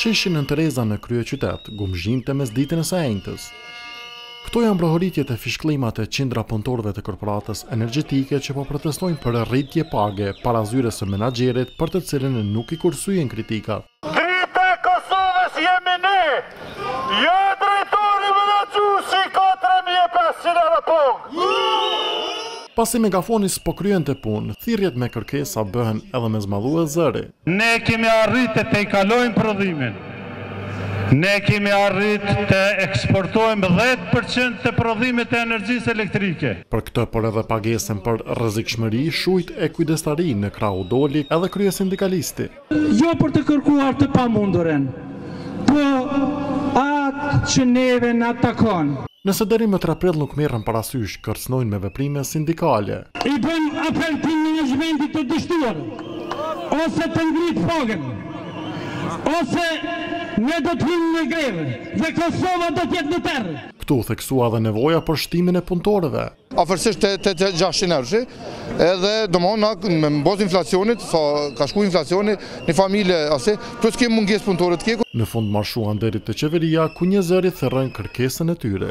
Sheshi Nënë Tereza në kryeqytet, gumëzhinte mesditën e së enjtës. Këto janë brohoritjet e fishkëllimat e qindra punëtorëve të korporatës energjetike që po protestojnë për rritje page para zyres së menaxherit për të cilën nuk i kursyen kritikat. Jo drejtori menaxhues ka tre mijë e pesëqind euro pagë. Pasi megafoni s'po kryente punë, thirrjet me kërkesa bëhen edhe me zmadhues zëri. Ne kemi arrit të tejkalojmë prodhimin. Ne kemi arrit të eksportojmë dhjetë për qind të prodhimit të energjisë elektrike. Për këtë por edhe pagesën për rrezikshmëri, shujt e kujdestari në krah u doli edhe kryesindikalisti. Jo për të kërkuar të pamunduren, po atë që neve na takon. Nëse deri më tre prill nuk merren parasysh, kërcënojnë me veprime sindikale. I bëjmë apel këtij menaxhmenti të dështuar, ose të ngrit pagën, ose ne do të hyjmë në grevë dhe Kosova do të jetë në terr. Këtu u theksua edhe nevoja për shtimin e punëtorëve. Afërsisht 8-600 euro, edhe domethënë në bazë inflacionit, sa ka shku inflacioni, një familje ase, plus kemë mungesë punëtorësh te KEK-u. Në fund marshuan deri te qeveria, ku njëzëri thirrën kërkesën e tyre.